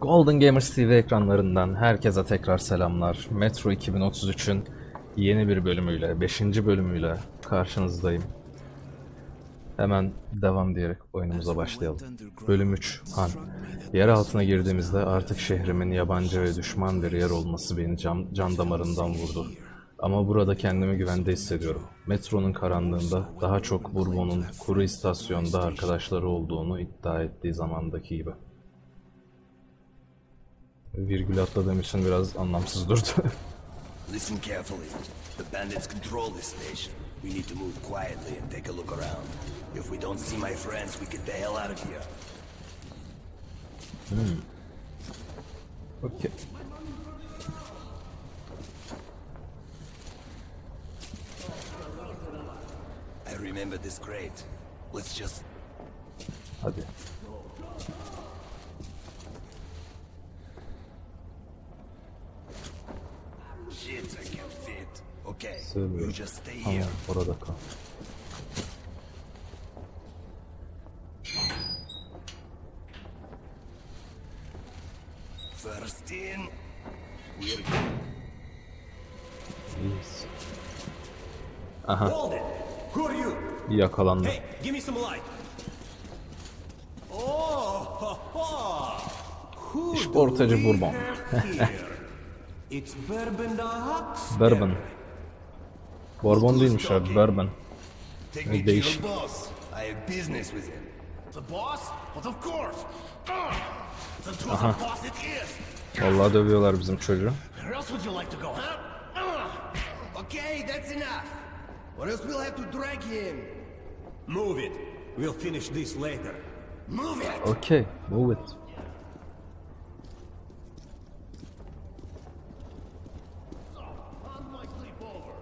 Golden Gamers TV ekranlarından herkese tekrar selamlar. Metro 2033'ün yeni bir bölümüyle, 5. bölümüyle karşınızdayım. Hemen devam diyerek oyunumuza başlayalım. Bölüm 3, Han. Yer altına girdiğimizde artık şehrimin yabancı ve düşman bir yer olması beni can, can damarından vurdu. Ama burada kendimi güvende hissediyorum. Metronun karanlığında daha çok Bourbon'un kuru istasyonda arkadaşları olduğunu iddia ettiği zamandaki gibi. Virgül atladığım için biraz anlamsız durdu. Listen carefully. The bandits control this station. We need to move quietly and take a look around. If we don't see my friends, we get the hell out of here. Okey. I remember this crate. Let's just... Hadi. Here. Tamam orada kal. First in, we're. Aha yakalandı. Hey, give me some light. Oh, ha, ha. Who İşte do ortacı we Bourbon. have here? It's Bourbon. Bourbon. Bourbon değilmiş abi, bourbon. Değişik. Ah, is. Vallahi dövüyorlar bizim çocuğu. Ah. Okay, that's enough. Or else we'll have to drag him. Move it. We'll finish this later. Move it! Okey, move it. On my sleepover.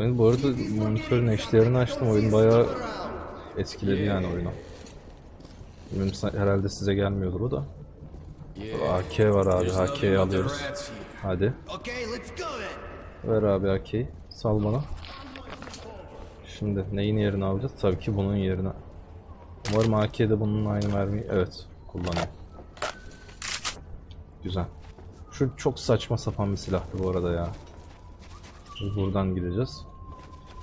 Oyun bu arada monitörün eşlerini açtım. Oyun bayağı etkiledi yani oyunu. Bilmiyorum herhalde size gelmiyordur o da. AK var abi. AK'yi alıyoruz. Hadi. Ver abi AK'yi. Sal bana. Şimdi neyin yerini alacağız? Tabii ki bunun yerine. Umarım AK'de bunun aynı mermiyi... Evet. Kullanıyor. Güzel. Şu çok saçma sapan bir silahtı bu arada ya. Biz buradan gideceğiz.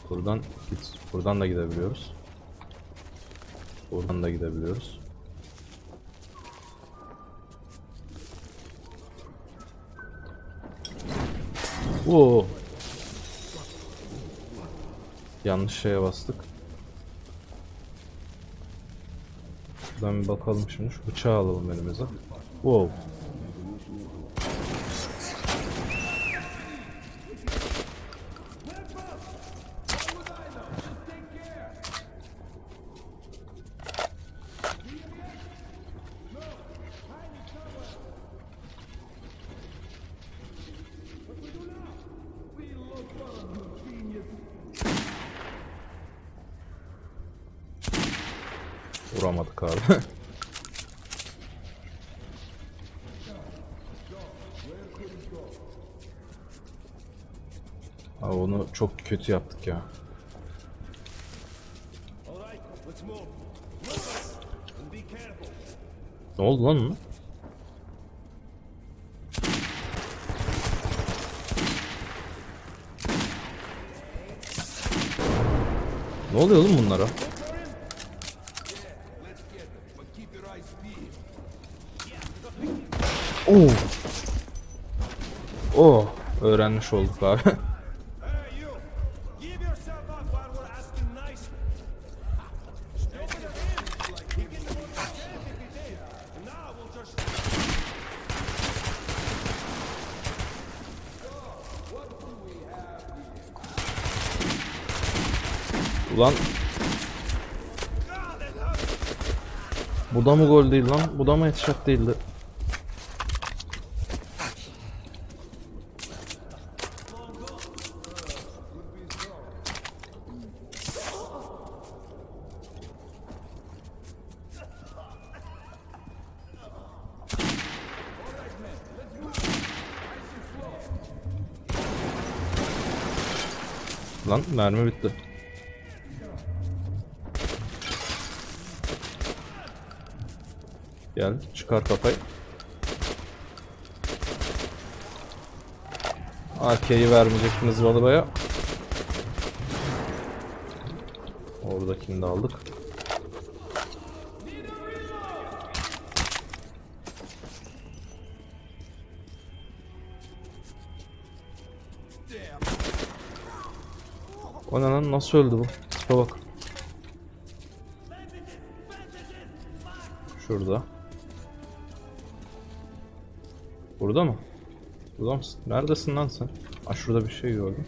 Buradan git. Buradan da gidebiliyoruz. Buradan da gidebiliyoruz. Oo. Yanlış şeye bastık. Şuradan bir bakalım şimdi. Şu bıçağı alalım elimize. Wow. Vuramadık abi. Abi onu çok kötü yaptık ya. Ne oldu lan ona? Ne oluyor oğlum bunlara? Oo. Oh, öğrenmiş olduk abi. Hey, you! Give yourself up while we're asking nicely. Open your hands. We can do it again if we did. And now we'll just... Ulan Bu da mı gol değil lan? Bu da mı headshot değildi? Mermi bitti. Gel çıkar kafayı. AK'yi vermeyecektiniz balabaya. Oradakini de aldık. Ne lan nasıl öldü bu? Tipe bak. Şurada. Burada mı? Burada mısın? Neredesin lan sen? Aa şurada bir şey gördüm.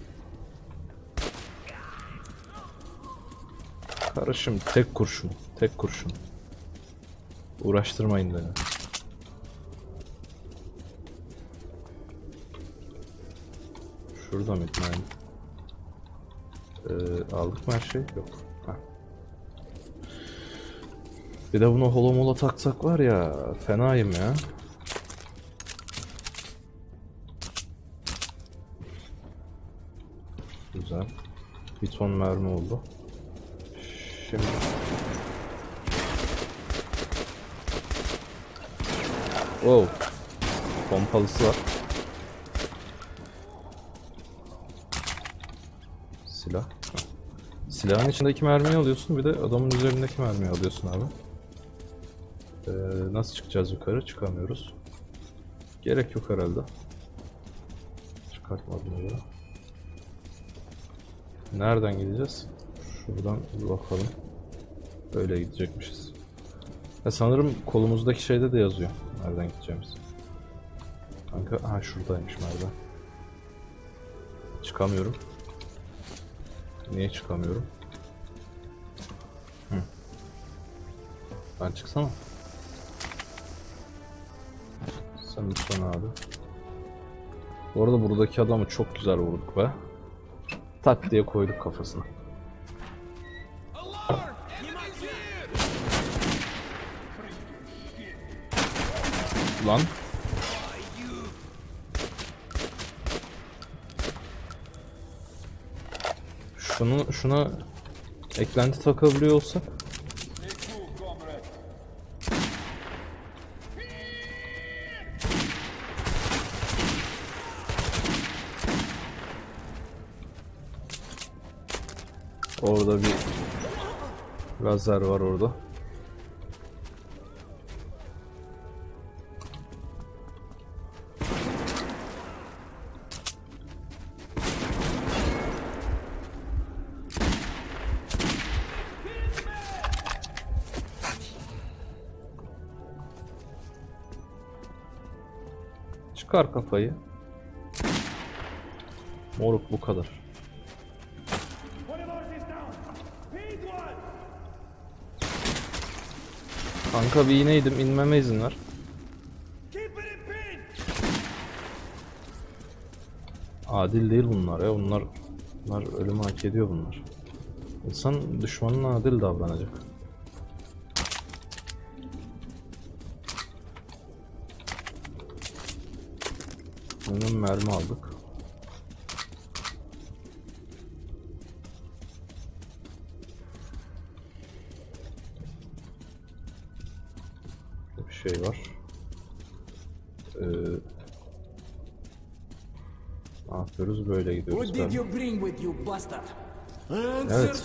Karışım tek kurşun. Tek kurşun. Uğraştırmayın beni. Şurada mıydı? Ee, aldık mı her şey? Yok. Heh. Bir de bunu holomola taksak var ya fenayım ya. Güzel. Bir ton mermi oldu. Şimdi Wow. Pompalısı var. Silah. Ha. Silahın içindeki mermiyi alıyorsun bir de adamın üzerindeki mermiyi alıyorsun abi. Ee, nasıl çıkacağız yukarı? Çıkamıyoruz. Gerek yok herhalde. Çıkartmadım ya. Nereden gideceğiz? Şuradan bakalım. Böyle gidecekmişiz. Ya sanırım kolumuzdaki şeyde de yazıyor. Nereden gideceğimiz. Kanka ha şuradaymış merdiven. Çıkamıyorum. Niye çıkamıyorum? Hı. Ben çıksana. Sen lütfen abi. Bu arada buradaki adamı çok güzel vurduk be. Tak diye koyduk kafasına. Lan. Şunu şuna eklenti takabiliyor Orada bir lazer var orada. Çıkar kafayı. Moruk bu kadar. Kanka bir iğneydim inmeme izin ver. Adil değil bunlar ya bunlar bunlar ölümü hak ediyor bunlar. İnsan düşmanına adil davranacak. Bunun mermi aldık. Bir şey var. Ee, ne yapıyoruz? Böyle gidiyoruz. Ben-? Evet.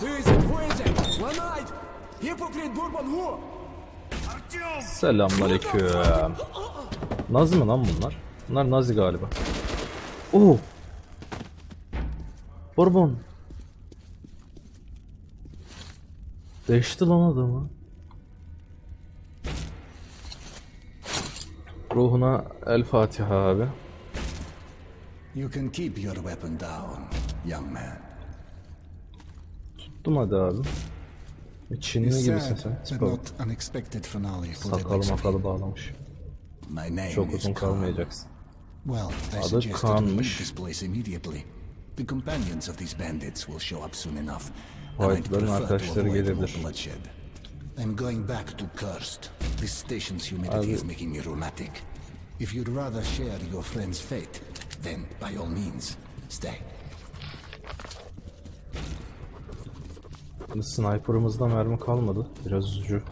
Who is it? Who is it? One night! Hypocrite Bourbon who? Selamünaleyküm. Nazi mi lan bunlar? Bunlar Nazi galiba. Oo. Bourbon. Değişti lan adamı. Ruhuna El Fatiha abi. You can keep your weapon down, young man. Tuttum hadi abi. Bir Çinli It's gibisin sad, sen. but Tipe bak. not unexpected finale for the Sakalı likes of makalı you. bağlamış. My name Çok is uzun Khan. kalmayacaksın. Well, I Adı suggest that we leave Khan'mış. this place immediately. The companions of these bandits will show up soon enough. and I'd White'ların prefer to arkadaşları avoid more gelebilir. bloodshed. I'm going back to Cursed. This station's humidity Abi- is making me rheumatic. If you'd rather share your friend's fate, then by all means, stay. Şimdi sniper'ımızda mermi kalmadı. Biraz üzücü.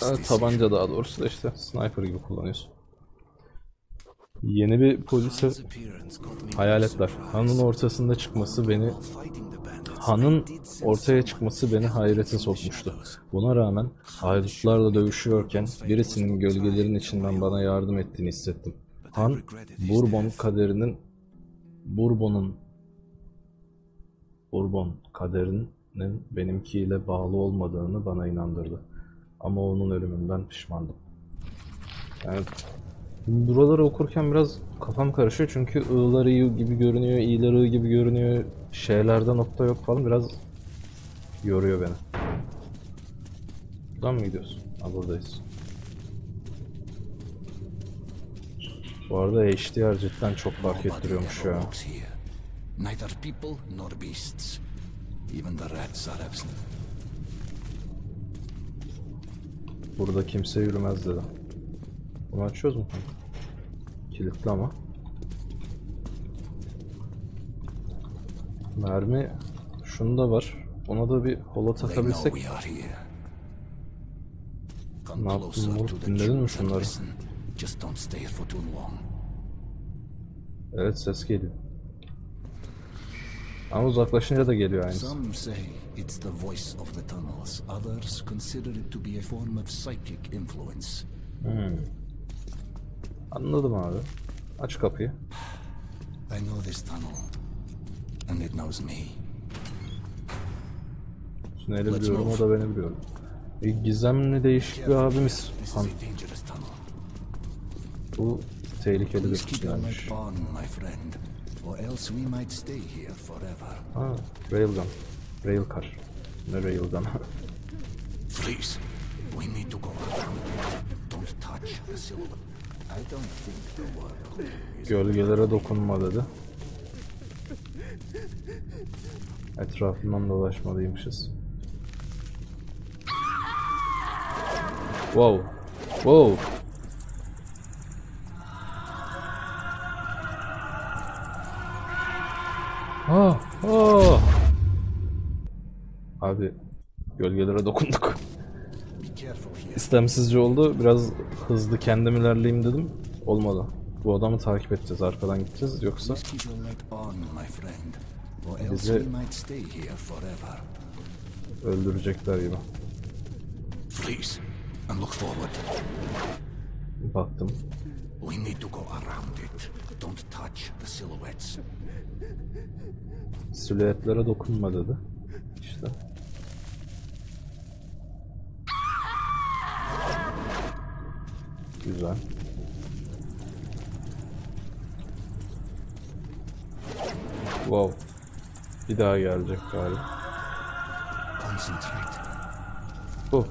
Decision. tabanca daha doğrusu da işte sniper gibi kullanıyorsun. Yeni bir polise hayaletler. Hanın ortasında çıkması beni. Hanın ortaya çıkması beni hayrete sokmuştu. Buna rağmen haydutlarla dövüşüyorken birisinin gölgelerin içinden bana yardım ettiğini hissettim. Han, Bourbon kaderinin Bourbon'un Bourbon kaderinin benimkiyle bağlı olmadığını bana inandırdı. Ama onun ölümünden pişmandım. Yani buraları okurken biraz kafam karışıyor çünkü ı'lar iyi gibi görünüyor, i'ler ı gibi görünüyor. Şeylerde nokta yok falan biraz yoruyor beni. Buradan mı gidiyoruz? Ha buradayız. Bu arada HDR cidden çok fark ettiriyormuş ya. Neither people nor beasts. Even the rats are absent. Burada kimse yürümez dedi. Bunu açıyoruz mu? Kilitli ama. Mermi şunda var. Ona da bir know takabilsek. Ne yaptın moruk? Dinledin mi şunları? Evet ses geliyor. Ama uzaklaşınca da geliyor aynısı. Some say it's the voice of the tunnels. Others consider it to be a form of psychic influence. Anladım abi. Aç kapıyı. I know this tunnel, and it knows me. Tüneli biliyorum, o da beni biliyorum. E, gizemli değişik bir abimiz. Han, bu tehlikeli bir Please or else we might stay here forever. Ha, railgun. Railcar. Ne railgun? Freeze! We need to go. Don't touch the silver. I don't think the is Gölgelere dokunma dedi. Etrafından dolaşmalıymışız. Wow. Wow. Ah, ah. Abi gölgelere dokunduk. İstemsizce oldu. Biraz hızlı kendim ilerleyeyim dedim. Olmadı. Bu adamı takip edeceğiz. Arkadan gideceğiz. Yoksa forever. öldürecekler gibi. Freeze and look forward. Baktım. We need to go around it. Don't touch the silhouettes. Silüetlere dokunma dedi. İşte. Güzel. Wow. Bir daha gelecek galiba. Bu.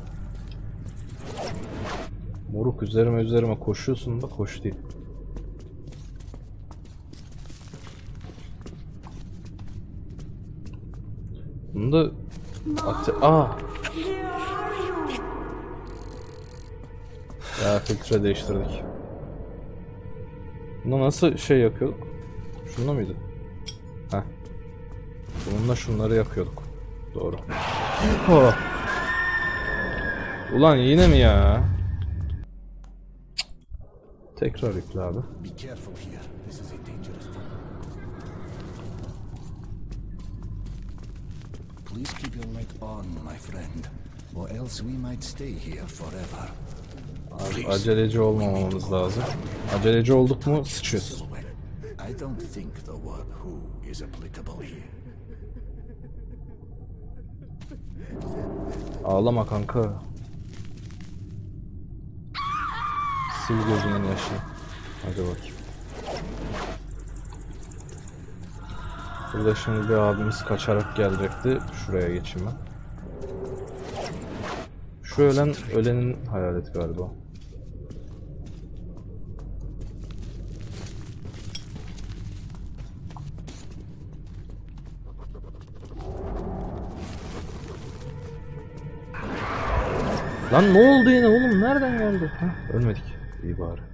Moruk üzerime üzerime koşuyorsun da koş değil. Bunu da ate Aa. Ya filtre değiştirdik. Bunda nasıl şey yakıyorduk? Şunda mıydı? Heh. Bununla şunları yakıyorduk. Doğru. Oh. Ulan yine mi ya? Tekrar yükle abi. Please keep your light on, my friend, or else we might stay here forever. Abi aceleci olmamamız lazım. Aceleci olduk mu sıçıyoruz. I don't think the word who is applicable here. Ağlama kanka. Sil gözünün yaşını. Hadi bakayım. Burada şimdi bir abimiz kaçarak gelecekti. Şuraya geçeyim ben. Şu ölen, ölenin hayaleti galiba. Lan ne oldu yine oğlum? Nereden geldi? Hah, ölmedik. İyi bari.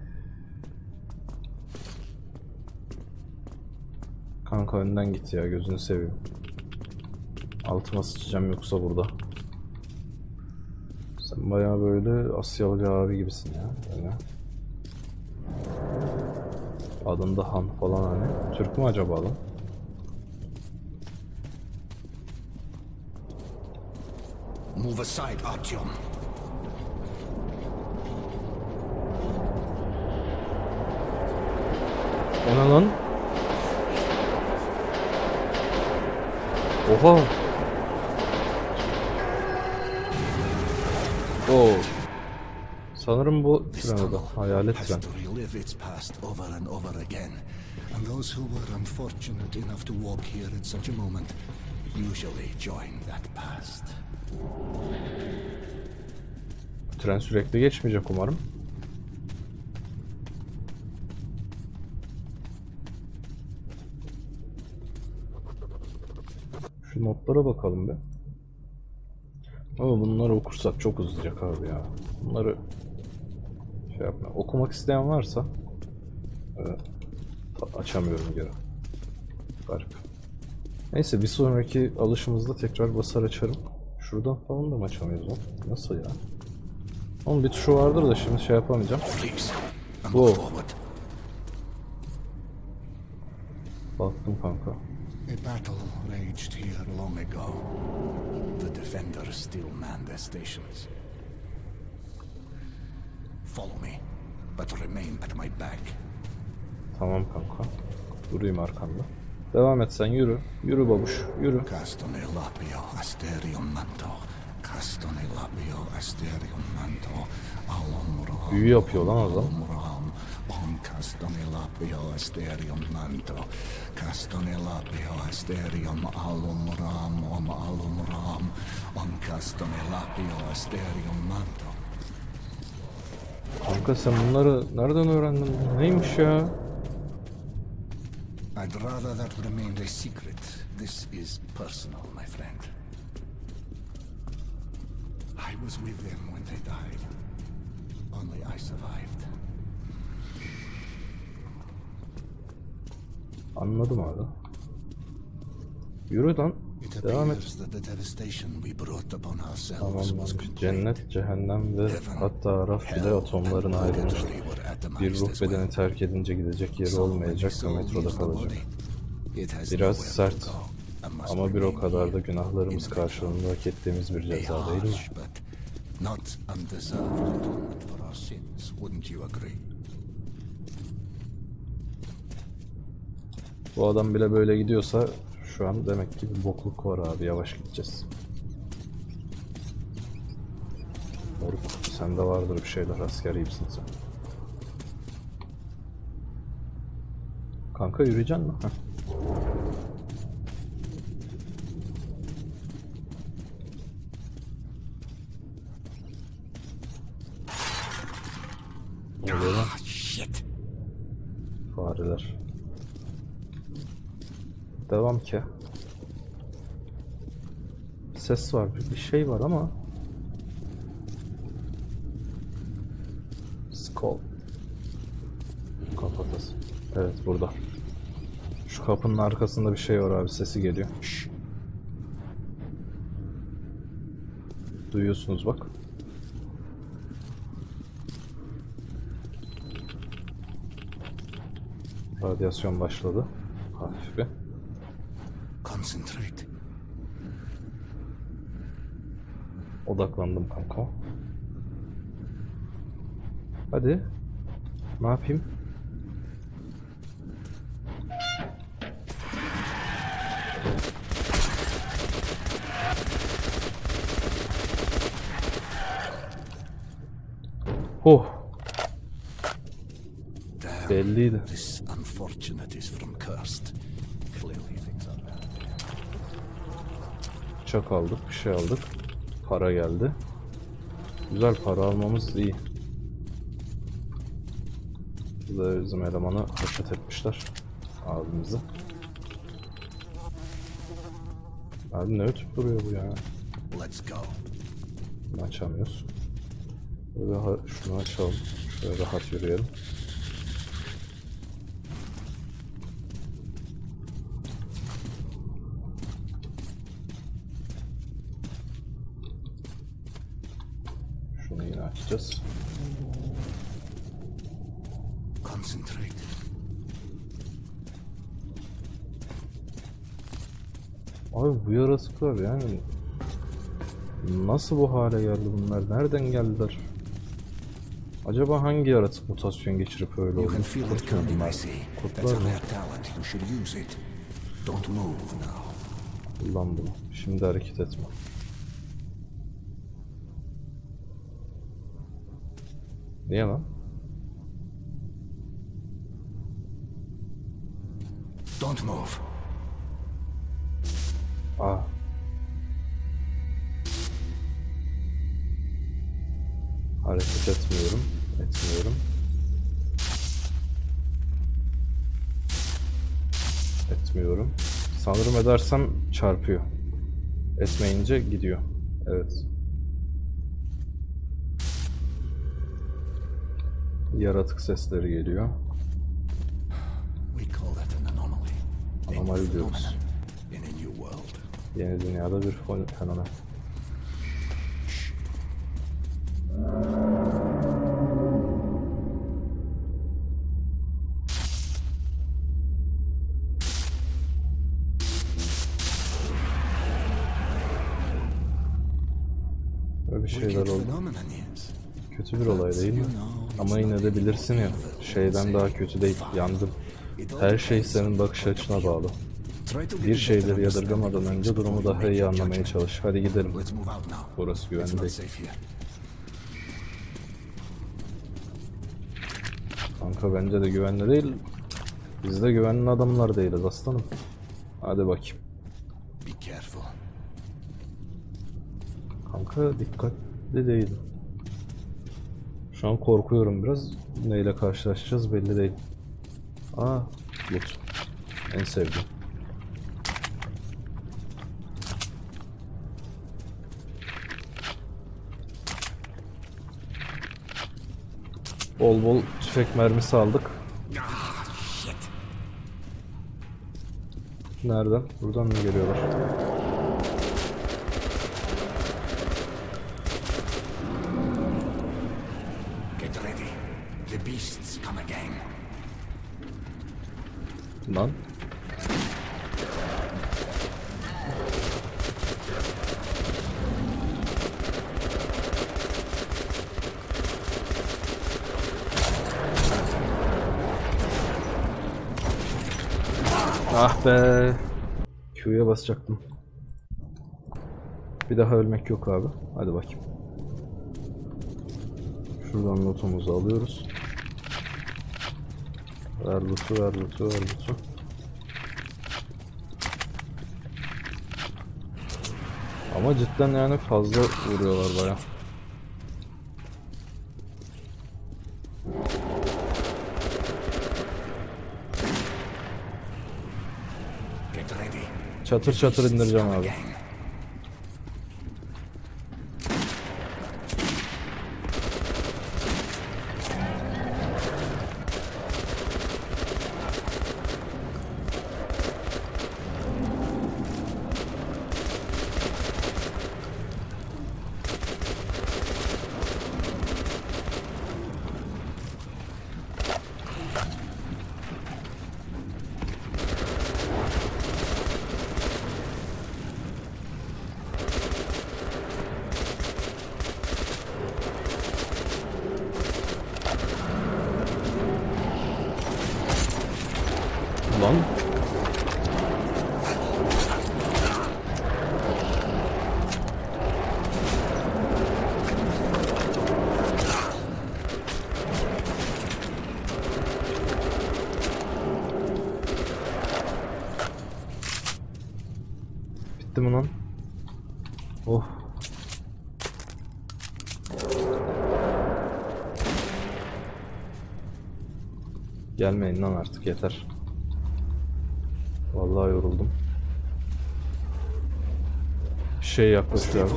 Kanka önden git ya gözünü seveyim. Altıma sıçacağım yoksa burada. Sen bayağı böyle Asyalı abi gibisin ya. Öyle. Adında Han falan hani. Türk mü acaba lan? Move aside, Artyom. O ne lan? Oha! Oo. Sanırım bu tren o da. tunnel Hayalet tren. And those who were unfortunate enough to walk here at such a moment usually join that past. Tren sürekli geçmeyecek umarım. Şu notlara bakalım bir. Ama bunları okursak çok uzayacak abi ya. Bunları şey yapma. Okumak isteyen varsa evet, açamıyorum geri. Garip. Neyse bir sonraki alışımızda tekrar basar açarım. Şuradan falan da mı açamıyoruz lan? Nasıl ya? Onun bir tuşu vardır da şimdi şey yapamayacağım. Forward. Baktım kanka. A battle raged here long ago. The defenders still man their stations. Follow me, but remain at my back. Tamam kanka. Durayım arkanda. Devam et sen yürü. Yürü babuş. Yürü. Castone lapio asterion manto. Castone lapio asterion manto. Büyü yapıyor lan adam. Alomram. On castone lapio asterion manto. Castone lapio asterion alomram. Om alomram. On castone lapio asterion manto. Kanka sen bunları nereden öğrendin? Neymiş ya? I'd rather that remained a secret. This is personal, my friend. I was with them when they died. Only I survived. Anladım abi. Yürü lan. Devam et. appears that the devastation we brought upon ourselves Tamam was lan. complete. Cennet, cehennem ve hatta raf bile atomlarına ayrılmıştır. Bir ruh bedeni terk edince gidecek yeri olmayacak ve metroda kalacak. Biraz sert ama bir o kadar da günahlarımız karşılığında hak ettiğimiz bir ceza değil mi? Not undeserved atonement for our sins, wouldn't you agree? Bu adam bile böyle gidiyorsa şu an demek ki bir bokluk var abi yavaş gideceğiz. Moruk sende vardır bir şeyler asker gibisin sen. Kanka yürüyeceksin mi? Heh. Ne oluyor lan? Shit! Fareler. Ki. Ses var, bir bir şey var ama. Skull. Kafatası. Evet burada. Şu kapının arkasında bir şey var abi sesi geliyor. Shh! Duyuyorsunuz bak. Radyasyon başladı. Hafif bir. Odaklandım kanka. Hadi. Ne yapayım? Oh, belliydi. This unfortunate is from Cursed. Clearly things are bad. Bıçak aldık, bir şey aldık. Para geldi. Güzel para almamız iyi. Burada bizim elemanı haşet etmişler. Abimizi. Abi ne ötüp duruyor bu ya? Let's go. Bunu açamıyoruz. Böyle şunu açalım. Şöyle rahat yürüyelim. Abi bu yaratıklar yani nasıl bu hale geldi bunlar? Nereden geldiler? Acaba hangi yaratık mutasyon geçirip öyle oldu? Kurtlar mı? Kullan bunu. Şimdi hareket etme. Niye lan? Don't move. Aa. Hareket etmiyorum. Etmiyorum. Etmiyorum. Sanırım edersem çarpıyor. Etmeyince gidiyor. Evet. Yaratık sesleri geliyor. Anomali diyoruz. Yeni dünyada bir fenomen. Böyle bir şeyler oldu. Kötü bir olay değil mi? Ama yine de bilirsin ya, şeyden daha kötü değil, yandım. Her şey senin bakış açına bağlı. Bir şeyleri yadırgamadan önce durumu daha iyi anlamaya çalış. Hadi gidelim. Burası güvenli değil. Kanka bence de güvenli değil. Biz de güvenli adamlar değiliz aslanım. Hadi bakayım. Kanka dikkatli değilim. Şu an korkuyorum biraz. Neyle karşılaşacağız belli değil. Aa, loot. En sevdiğim. Bol bol tüfek mermisi aldık. Nereden? Buradan mı geliyorlar? Get ready. The beasts come again. Lan. Ah be. Q'ya basacaktım. Bir daha ölmek yok abi. Hadi bakayım. Şuradan lootumuzu alıyoruz. Ver loot'u, ver loot'u, ver loot'u. Ama cidden yani fazla vuruyorlar baya. Get ready. Çatır çatır indireceğim abi. Bitti mi lan? Oh. Gelmeyin lan artık yeter. Vallahi yoruldum. Şey yaklaşıyor.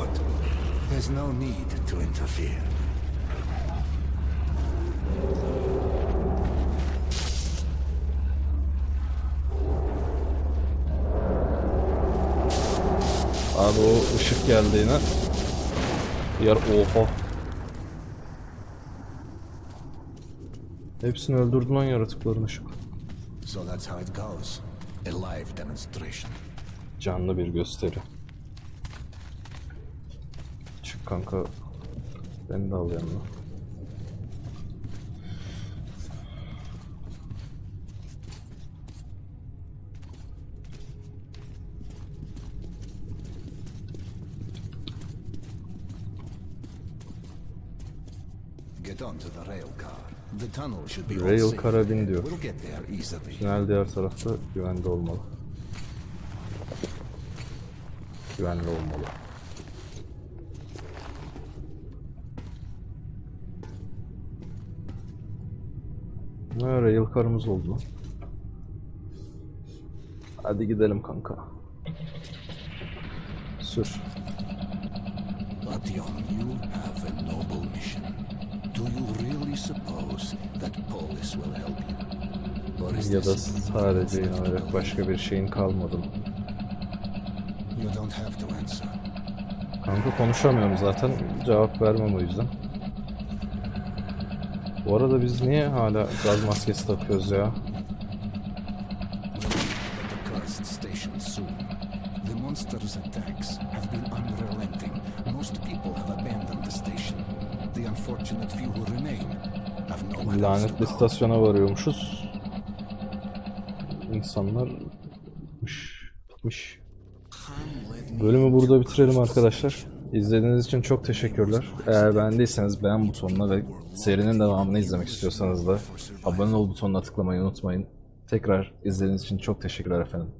There's no need to interfere. abi o ışık geldi yine. Yer oha. Hepsini öldürdün lan yaratıkların ışık. So that's how it goes. A live demonstration. Canlı bir gösteri. Çık kanka. Beni de al yanına. Safe kara bin diyor. We'll get there easily. Tünel diğer tarafta güvende olmalı. Güvenli olmalı. Ne rail karımız oldu. Hadi gidelim kanka. Sür. But Jon, you have a noble mission. Do you really suppose that Polis will help you? Or is Ya da sadece inanacak başka bir şeyin kalmadı mı? You don't have to answer. Kanka konuşamıyorum zaten. Cevap vermem o yüzden. Bu arada biz niye hala gaz maskesi takıyoruz ya? At the cursed station soon. The monster's attacks have been unrelenting. Most people have abandoned the station. The unfortunate few who remain have nowhere else Lanetli istasyona varıyormuşuz. İnsanlar mış, mış. Bölümü burada bitirelim arkadaşlar. İzlediğiniz için çok teşekkürler. Eğer beğendiyseniz beğen butonuna ve serinin devamını izlemek istiyorsanız da abone ol butonuna tıklamayı unutmayın. Tekrar izlediğiniz için çok teşekkürler efendim.